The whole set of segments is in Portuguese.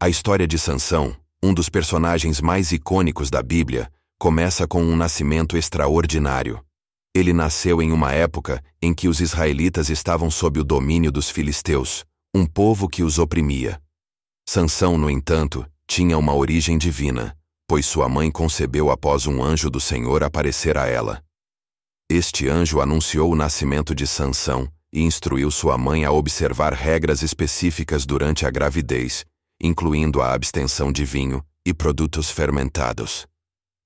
A história de Sansão, um dos personagens mais icônicos da Bíblia, começa com um nascimento extraordinário. Ele nasceu em uma época em que os israelitas estavam sob o domínio dos filisteus, um povo que os oprimia. Sansão, no entanto, tinha uma origem divina, pois sua mãe concebeu após um anjo do Senhor aparecer a ela. Este anjo anunciou o nascimento de Sansão e instruiu sua mãe a observar regras específicas durante a gravidez, incluindo a abstenção de vinho e produtos fermentados.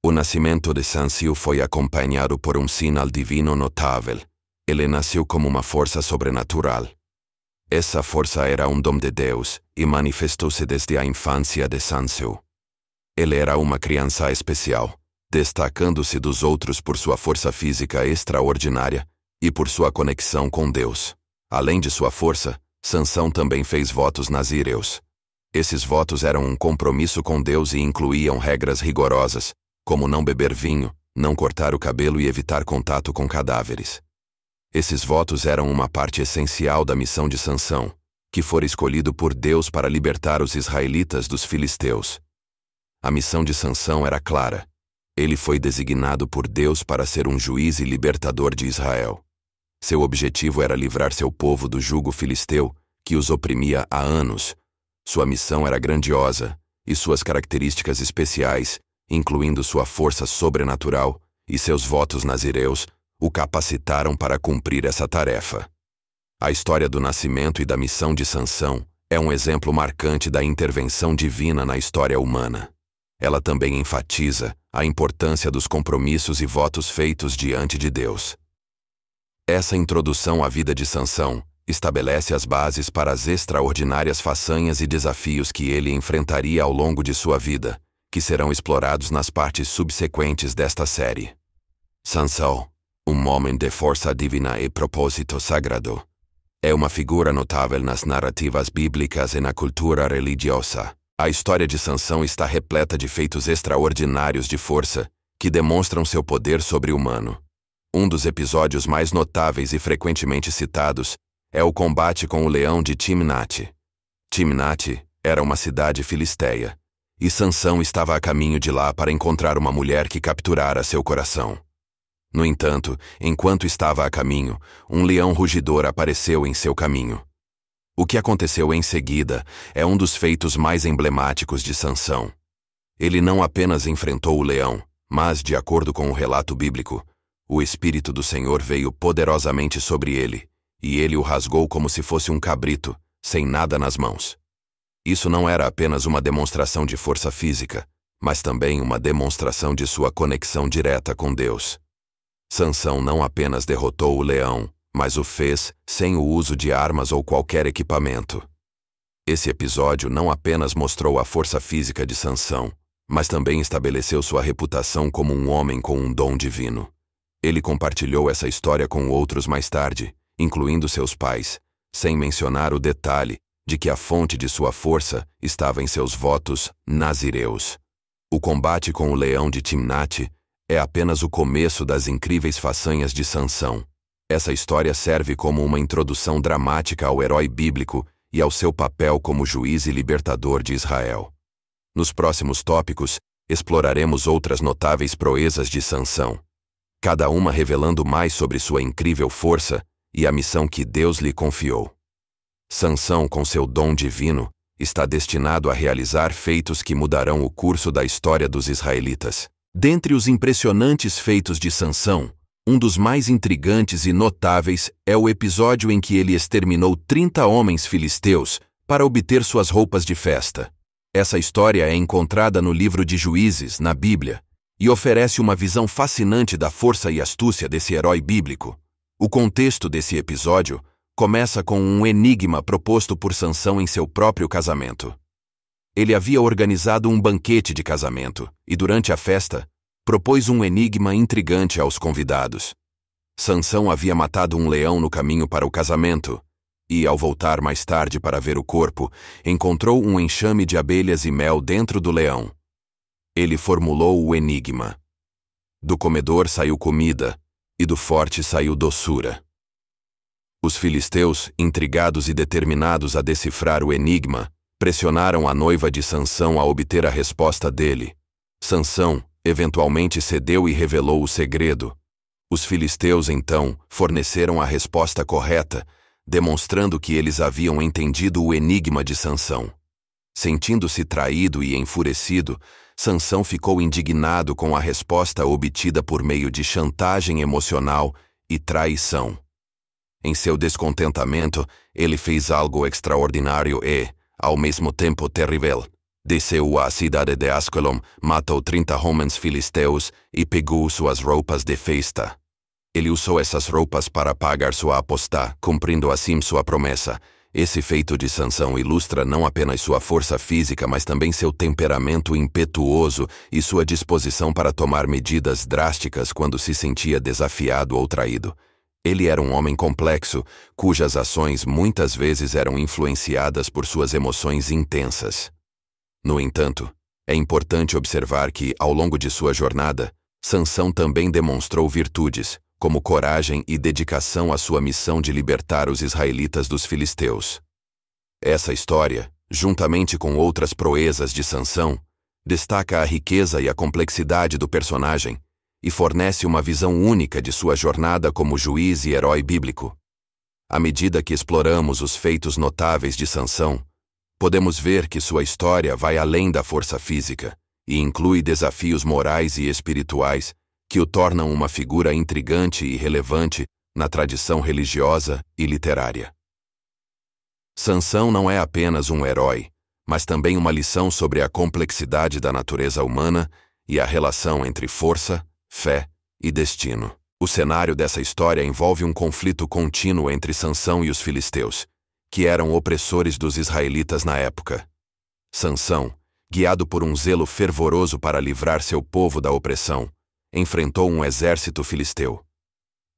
O nascimento de Sansio foi acompanhado por um sinal divino notável. Ele nasceu como uma força sobrenatural. Essa força era um dom de Deus e manifestou-se desde a infância de Sansio. Ele era uma criança especial, destacando-se dos outros por sua força física extraordinária e por sua conexão com Deus. Além de sua força, Sansão também fez votos nazireus. Esses votos eram um compromisso com Deus e incluíam regras rigorosas, como não beber vinho, não cortar o cabelo e evitar contato com cadáveres. Esses votos eram uma parte essencial da missão de Sansão, que fora escolhido por Deus para libertar os israelitas dos filisteus. A missão de Sansão era clara. Ele foi designado por Deus para ser um juiz e libertador de Israel. Seu objetivo era livrar seu povo do jugo filisteu, que os oprimia há anos. Sua missão era grandiosa, e suas características especiais, incluindo sua força sobrenatural e seus votos nazireus, o capacitaram para cumprir essa tarefa. A história do nascimento e da missão de Sansão é um exemplo marcante da intervenção divina na história humana. Ela também enfatiza a importância dos compromissos e votos feitos diante de Deus. Essa introdução à vida de Sansão estabelece as bases para as extraordinárias façanhas e desafios que ele enfrentaria ao longo de sua vida, que serão explorados nas partes subsequentes desta série. Sansão, um homem de força divina e propósito sagrado, é uma figura notável nas narrativas bíblicas e na cultura religiosa. A história de Sansão está repleta de feitos extraordinários de força que demonstram seu poder sobre-humano. Um dos episódios mais notáveis e frequentemente citados é o combate com o leão de Timnate. Timnate era uma cidade filisteia, e Sansão estava a caminho de lá para encontrar uma mulher que capturara seu coração. No entanto, enquanto estava a caminho, um leão rugidor apareceu em seu caminho. O que aconteceu em seguida é um dos feitos mais emblemáticos de Sansão. Ele não apenas enfrentou o leão, mas, de acordo com o relato bíblico, o Espírito do Senhor veio poderosamente sobre ele, e ele o rasgou como se fosse um cabrito, sem nada nas mãos. Isso não era apenas uma demonstração de força física, mas também uma demonstração de sua conexão direta com Deus. Sansão não apenas derrotou o leão, mas o fez sem o uso de armas ou qualquer equipamento. Esse episódio não apenas mostrou a força física de Sansão, mas também estabeleceu sua reputação como um homem com um dom divino. Ele compartilhou essa história com outros mais tarde, incluindo seus pais, sem mencionar o detalhe de que a fonte de sua força estava em seus votos nazireus. O combate com o leão de Timnate é apenas o começo das incríveis façanhas de Sansão. Essa história serve como uma introdução dramática ao herói bíblico e ao seu papel como juiz e libertador de Israel. Nos próximos tópicos, exploraremos outras notáveis proezas de Sansão cada uma revelando mais sobre sua incrível força e a missão que Deus lhe confiou. Sansão, com seu dom divino, está destinado a realizar feitos que mudarão o curso da história dos israelitas. Dentre os impressionantes feitos de Sansão, um dos mais intrigantes e notáveis é o episódio em que ele exterminou 30 homens filisteus para obter suas roupas de festa. Essa história é encontrada no livro de Juízes, na Bíblia, e oferece uma visão fascinante da força e astúcia desse herói bíblico. O contexto desse episódio começa com um enigma proposto por Sansão em seu próprio casamento. Ele havia organizado um banquete de casamento e, durante a festa, propôs um enigma intrigante aos convidados. Sansão havia matado um leão no caminho para o casamento e, ao voltar mais tarde para ver o corpo, encontrou um enxame de abelhas e mel dentro do leão. Ele formulou o enigma. Do comedor saiu comida, e do forte saiu doçura. Os filisteus, intrigados e determinados a decifrar o enigma, pressionaram a noiva de Sansão a obter a resposta dele. Sansão, eventualmente cedeu e revelou o segredo. Os filisteus, então, forneceram a resposta correta, demonstrando que eles haviam entendido o enigma de Sansão. Sentindo-se traído e enfurecido, Sansão ficou indignado com a resposta obtida por meio de chantagem emocional e traição. Em seu descontentamento, ele fez algo extraordinário e, ao mesmo tempo terrível. Desceu à cidade de Ascalon, matou trinta homens filisteus e pegou suas roupas de festa. Ele usou essas roupas para pagar sua aposta, cumprindo assim sua promessa. Esse feito de Sansão ilustra não apenas sua força física, mas também seu temperamento impetuoso e sua disposição para tomar medidas drásticas quando se sentia desafiado ou traído. Ele era um homem complexo, cujas ações muitas vezes eram influenciadas por suas emoções intensas. No entanto, é importante observar que, ao longo de sua jornada, Sansão também demonstrou virtudes, como coragem e dedicação à sua missão de libertar os israelitas dos filisteus. Essa história, juntamente com outras proezas de Sansão, destaca a riqueza e a complexidade do personagem e fornece uma visão única de sua jornada como juiz e herói bíblico. À medida que exploramos os feitos notáveis de Sansão, podemos ver que sua história vai além da força física e inclui desafios morais e espirituais que o tornam uma figura intrigante e relevante na tradição religiosa e literária. Sansão não é apenas um herói, mas também uma lição sobre a complexidade da natureza humana e a relação entre força, fé e destino. O cenário dessa história envolve um conflito contínuo entre Sansão e os filisteus, que eram opressores dos israelitas na época. Sansão, guiado por um zelo fervoroso para livrar seu povo da opressão, enfrentou um exército filisteu.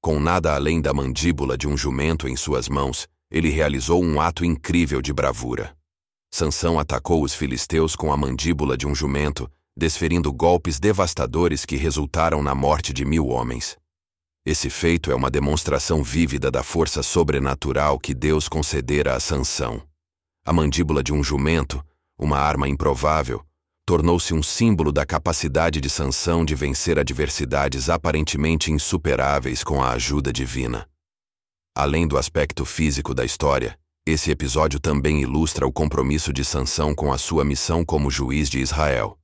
Com nada além da mandíbula de um jumento em suas mãos, ele realizou um ato incrível de bravura. Sansão atacou os filisteus com a mandíbula de um jumento desferindo golpes devastadores que resultaram na morte de mil homens. Esse feito é uma demonstração vívida da força sobrenatural que Deus concedera a Sansão. A mandíbula de um jumento, uma arma improvável, tornou-se um símbolo da capacidade de Sansão de vencer adversidades aparentemente insuperáveis com a ajuda divina. Além do aspecto físico da história, esse episódio também ilustra o compromisso de Sansão com a sua missão como juiz de Israel.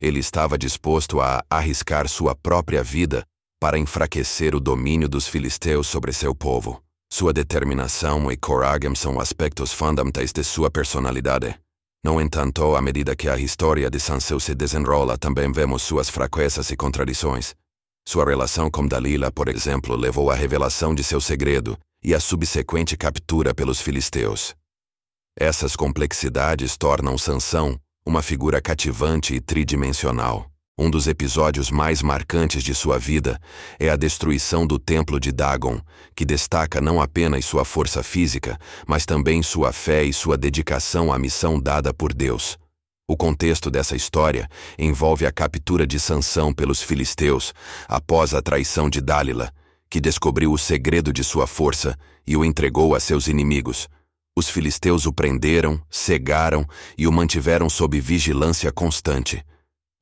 Ele estava disposto a arriscar sua própria vida para enfraquecer o domínio dos filisteus sobre seu povo. Sua determinação e coragem são aspectos fundamentais de sua personalidade. No entanto, à medida que a história de Sansão se desenrola, também vemos suas fraquezas e contradições. Sua relação com Dalila, por exemplo, levou à revelação de seu segredo e à subsequente captura pelos filisteus. Essas complexidades tornam Sansão uma figura cativante e tridimensional. Um dos episódios mais marcantes de sua vida é a destruição do templo de Dagon, que destaca não apenas sua força física, mas também sua fé e sua dedicação à missão dada por Deus. O contexto dessa história envolve a captura de Sansão pelos filisteus após a traição de Dálila, que descobriu o segredo de sua força e o entregou a seus inimigos, os filisteus o prenderam, cegaram e o mantiveram sob vigilância constante.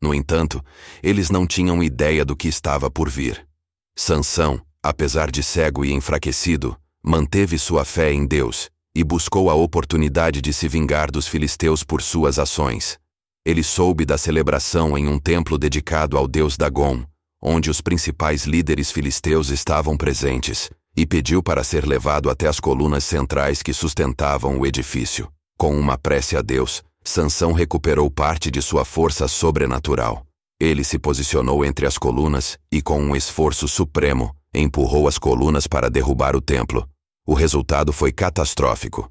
No entanto, eles não tinham ideia do que estava por vir. Sansão, apesar de cego e enfraquecido, manteve sua fé em Deus e buscou a oportunidade de se vingar dos filisteus por suas ações. Ele soube da celebração em um templo dedicado ao deus Dagon, onde os principais líderes filisteus estavam presentes e pediu para ser levado até as colunas centrais que sustentavam o edifício. Com uma prece a Deus, Sansão recuperou parte de sua força sobrenatural. Ele se posicionou entre as colunas e, com um esforço supremo, empurrou as colunas para derrubar o templo. O resultado foi catastrófico.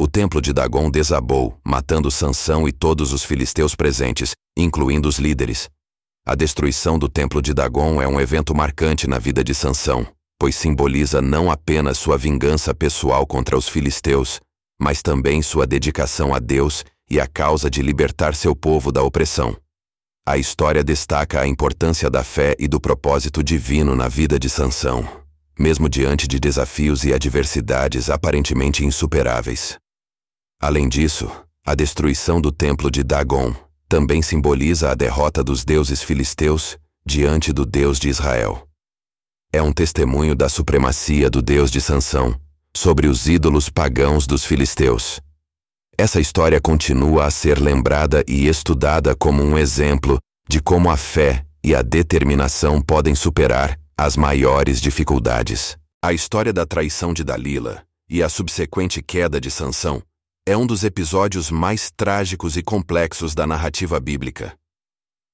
O templo de Dagon desabou, matando Sansão e todos os filisteus presentes, incluindo os líderes. A destruição do templo de Dagon é um evento marcante na vida de Sansão pois simboliza não apenas sua vingança pessoal contra os filisteus, mas também sua dedicação a Deus e a causa de libertar seu povo da opressão. A história destaca a importância da fé e do propósito divino na vida de Sansão, mesmo diante de desafios e adversidades aparentemente insuperáveis. Além disso, A destruição do templo de Dagon também simboliza a derrota dos deuses filisteus diante do Deus de Israel. É um testemunho da supremacia do Deus de Sansão sobre os ídolos pagãos dos filisteus. Essa história continua a ser lembrada e estudada como um exemplo de como a fé e a determinação podem superar as maiores dificuldades. A história da traição de Dalila e a subsequente queda de Sansão é um dos episódios mais trágicos e complexos da narrativa bíblica.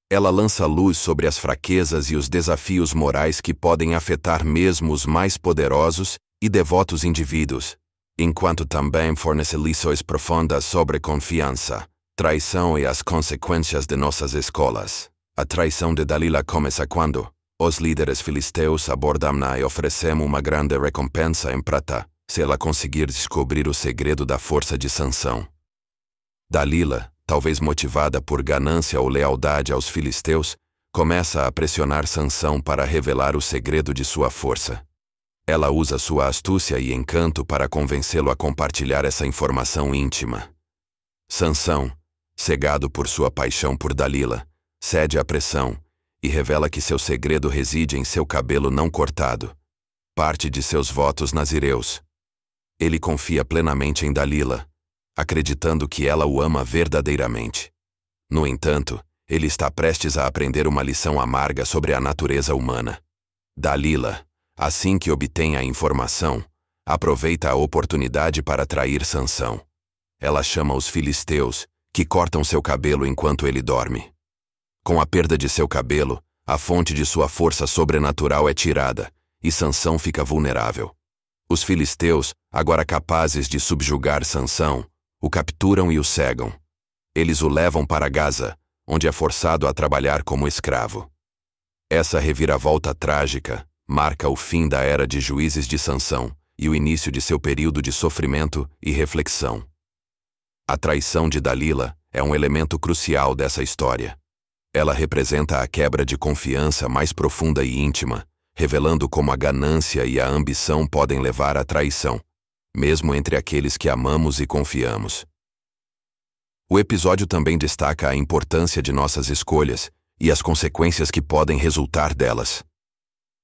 Ela lança luz sobre as fraquezas e os desafios morais que podem afetar mesmo os mais poderosos e devotos indivíduos, enquanto também fornece lições profundas sobre confiança, traição e as consequências de nossas escolas. A traição de Dalila começa quando os líderes filisteus abordam-na e oferecem uma grande recompensa em prata se ela conseguir descobrir o segredo da força de Sansão. Dalila, talvez motivada por ganância ou lealdade aos filisteus, começa a pressionar Sansão para revelar o segredo de sua força. Ela usa sua astúcia e encanto para convencê-lo a compartilhar essa informação íntima. Sansão, cegado por sua paixão por Dalila, cede à pressão e revela que seu segredo reside em seu cabelo não cortado, parte de seus votos nazireus. Ele confia plenamente em Dalila, acreditando que ela o ama verdadeiramente. No entanto, ele está prestes a aprender uma lição amarga sobre a natureza humana. Dalila, Assim que obtém a informação, aproveita a oportunidade para trair Sansão. Ela chama os filisteus, que cortam seu cabelo enquanto ele dorme. Com a perda de seu cabelo, a fonte de sua força sobrenatural é tirada, e Sansão fica vulnerável. Os filisteus, agora capazes de subjugar Sansão, o capturam e o cegam. Eles o levam para Gaza, onde é forçado a trabalhar como escravo. Essa reviravolta trágica marca o fim da era de juízes de Sansão e o início de seu período de sofrimento e reflexão. A traição de Dalila é um elemento crucial dessa história. Ela representa a quebra de confiança mais profunda e íntima, revelando como a ganância e a ambição podem levar à traição, mesmo entre aqueles que amamos e confiamos. O episódio também destaca a importância de nossas escolhas e as consequências que podem resultar delas.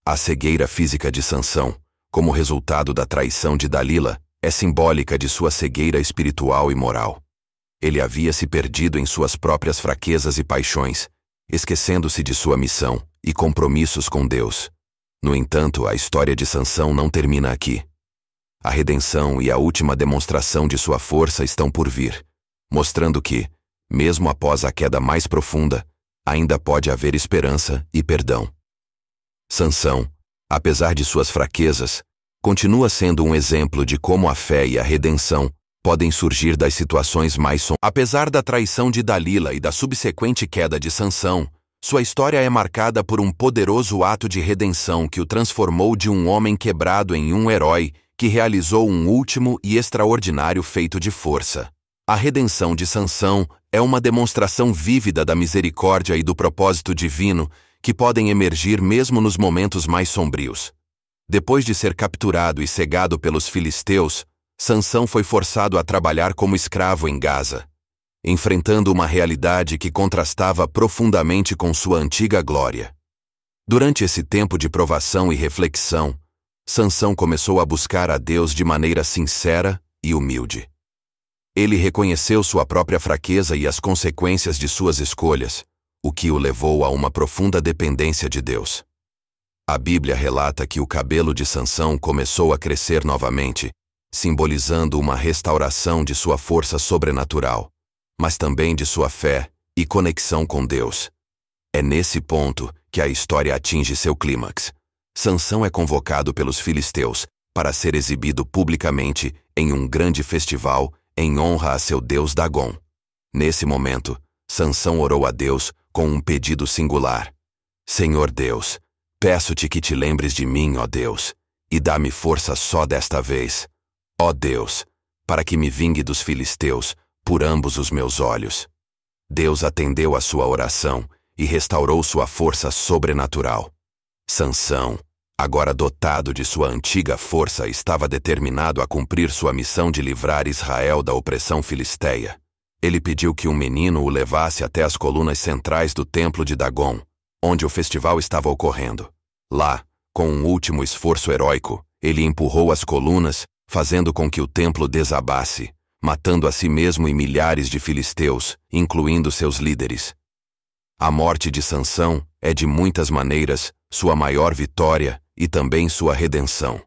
A cegueira física de Sansão, como resultado da traição de Dalila, é simbólica de sua cegueira espiritual e moral. Ele havia se perdido em suas próprias fraquezas e paixões, esquecendo-se de sua missão e compromissos com Deus. No entanto, a história de Sansão não termina aqui. A redenção e a última demonstração de sua força estão por vir, mostrando que, mesmo após a queda mais profunda, ainda pode haver esperança e perdão. Sansão, apesar de suas fraquezas, continua sendo um exemplo de como a fé e a redenção podem surgir das situações mais som. Apesar da traição de Dalila e da subsequente queda de Sansão, sua história é marcada por um poderoso ato de redenção que o transformou de um homem quebrado em um herói que realizou um último e extraordinário feito de força. A redenção de Sansão é uma demonstração vívida da misericórdia e do propósito divino que podem emergir mesmo nos momentos mais sombrios. Depois de ser capturado e cegado pelos filisteus, Sansão foi forçado a trabalhar como escravo em Gaza, enfrentando uma realidade que contrastava profundamente com sua antiga glória. Durante esse tempo de provação e reflexão, Sansão começou a buscar a Deus de maneira sincera e humilde. Ele reconheceu sua própria fraqueza e as consequências de suas escolhas, o que o levou a uma profunda dependência de Deus. A Bíblia relata que o cabelo de Sansão começou a crescer novamente, simbolizando uma restauração de sua força sobrenatural, mas também de sua fé e conexão com Deus. É nesse ponto que a história atinge seu clímax. Sansão é convocado pelos filisteus para ser exibido publicamente em um grande festival em honra a seu deus Dagon. Nesse momento, Sansão orou a Deus com um pedido singular. Senhor Deus, peço-te que te lembres de mim, ó Deus, e dá-me força só desta vez. Ó Deus, para que me vingue dos filisteus por ambos os meus olhos. Deus atendeu a sua oração e restaurou sua força sobrenatural. Sansão, agora dotado de sua antiga força, estava determinado a cumprir sua missão de livrar Israel da opressão filisteia. Ele pediu que um menino o levasse até as colunas centrais do templo de Dagon, onde o festival estava ocorrendo. Lá, com um último esforço heróico, ele empurrou as colunas, fazendo com que o templo desabasse, matando a si mesmo e milhares de filisteus, incluindo seus líderes. A morte de Sansão é de muitas maneiras sua maior vitória e também sua redenção.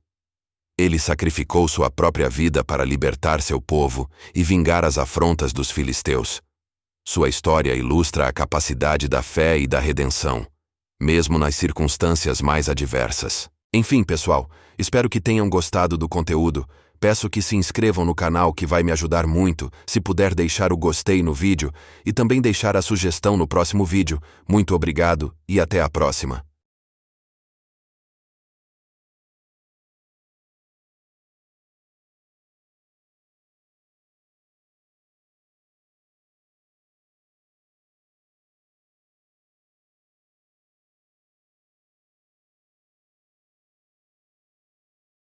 Ele sacrificou sua própria vida para libertar seu povo e vingar as afrontas dos filisteus. Sua história ilustra a capacidade da fé e da redenção, mesmo nas circunstâncias mais adversas. Enfim, pessoal, espero que tenham gostado do conteúdo. Peço que se inscrevam no canal que vai me ajudar muito, se puder deixar o gostei no vídeo e também deixar a sugestão no próximo vídeo. Muito obrigado e até a próxima.